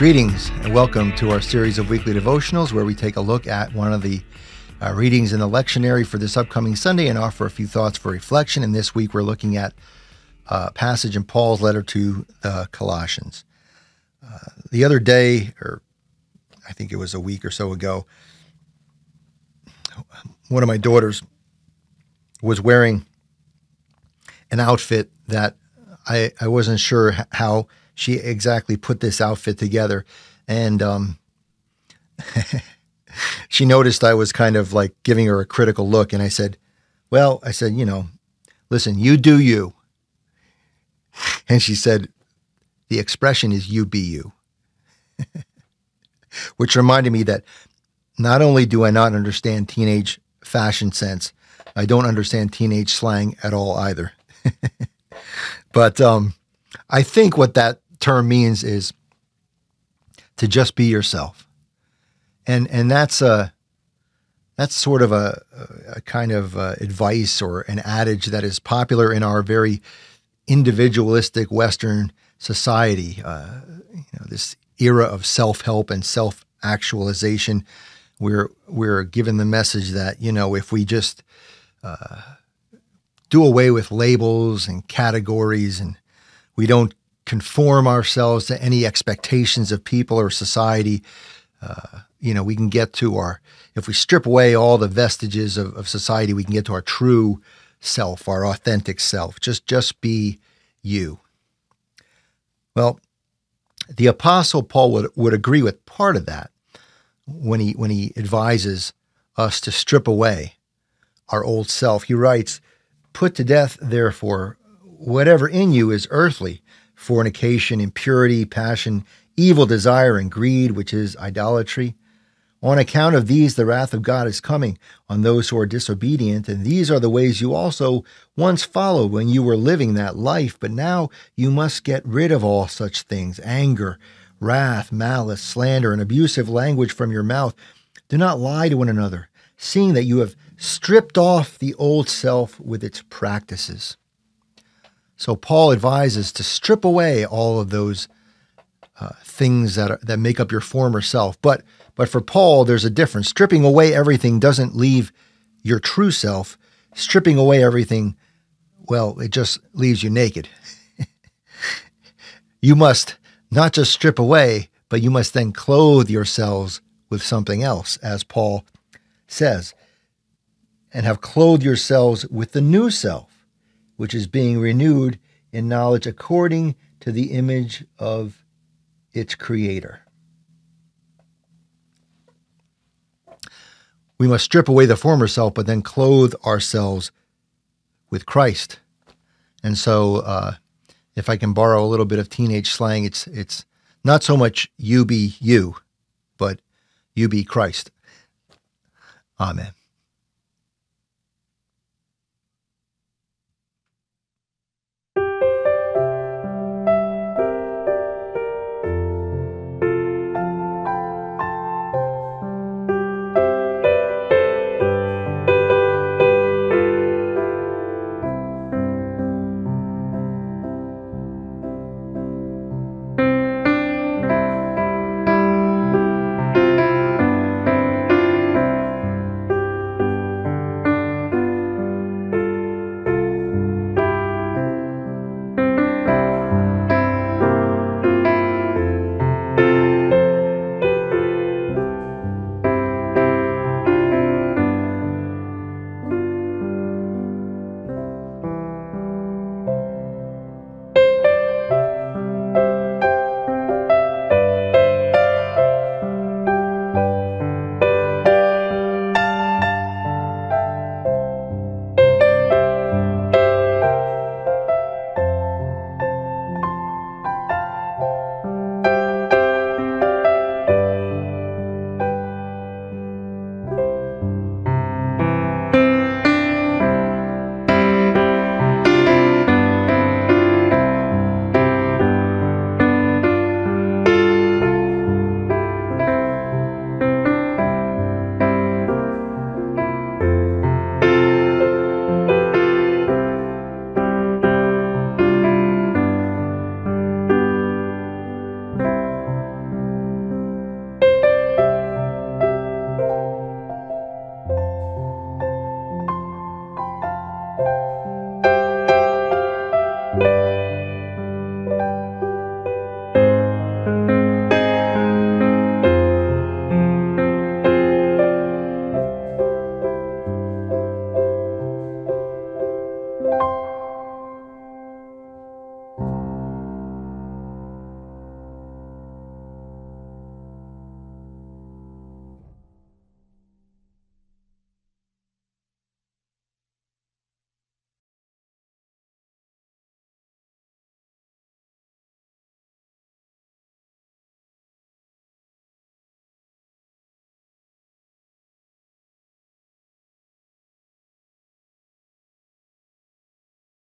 Greetings and welcome to our series of weekly devotionals where we take a look at one of the uh, readings in the lectionary for this upcoming Sunday and offer a few thoughts for reflection. And this week we're looking at a passage in Paul's letter to the Colossians. Uh, the other day, or I think it was a week or so ago, one of my daughters was wearing an outfit that I, I wasn't sure how she exactly put this outfit together. And um, she noticed I was kind of like giving her a critical look. And I said, Well, I said, you know, listen, you do you. And she said, The expression is you be you. Which reminded me that not only do I not understand teenage fashion sense, I don't understand teenage slang at all either. but um, I think what that term means is to just be yourself. And and that's a that's sort of a, a kind of uh, advice or an adage that is popular in our very individualistic Western society. Uh, you know, this era of self-help and self-actualization. We're we're given the message that you know if we just uh, do away with labels and categories and we don't conform ourselves to any expectations of people or society. Uh, you know, we can get to our, if we strip away all the vestiges of, of society, we can get to our true self, our authentic self. Just, just be you. Well, the apostle Paul would, would agree with part of that when he, when he advises us to strip away our old self. He writes, Put to death, therefore, whatever in you is earthly fornication, impurity, passion, evil desire, and greed, which is idolatry. On account of these, the wrath of God is coming on those who are disobedient, and these are the ways you also once followed when you were living that life. But now you must get rid of all such things anger, wrath, malice, slander, and abusive language from your mouth. Do not lie to one another, seeing that you have stripped off the old self with its practices. So Paul advises to strip away all of those uh, things that are, that make up your former self. But but for Paul, there's a difference. Stripping away everything doesn't leave your true self. Stripping away everything, well, it just leaves you naked. you must not just strip away, but you must then clothe yourselves with something else, as Paul says, and have clothed yourselves with the new self which is being renewed in knowledge according to the image of its creator. We must strip away the former self, but then clothe ourselves with Christ. And so, uh, if I can borrow a little bit of teenage slang, it's it's not so much you be you, but you be Christ. Amen.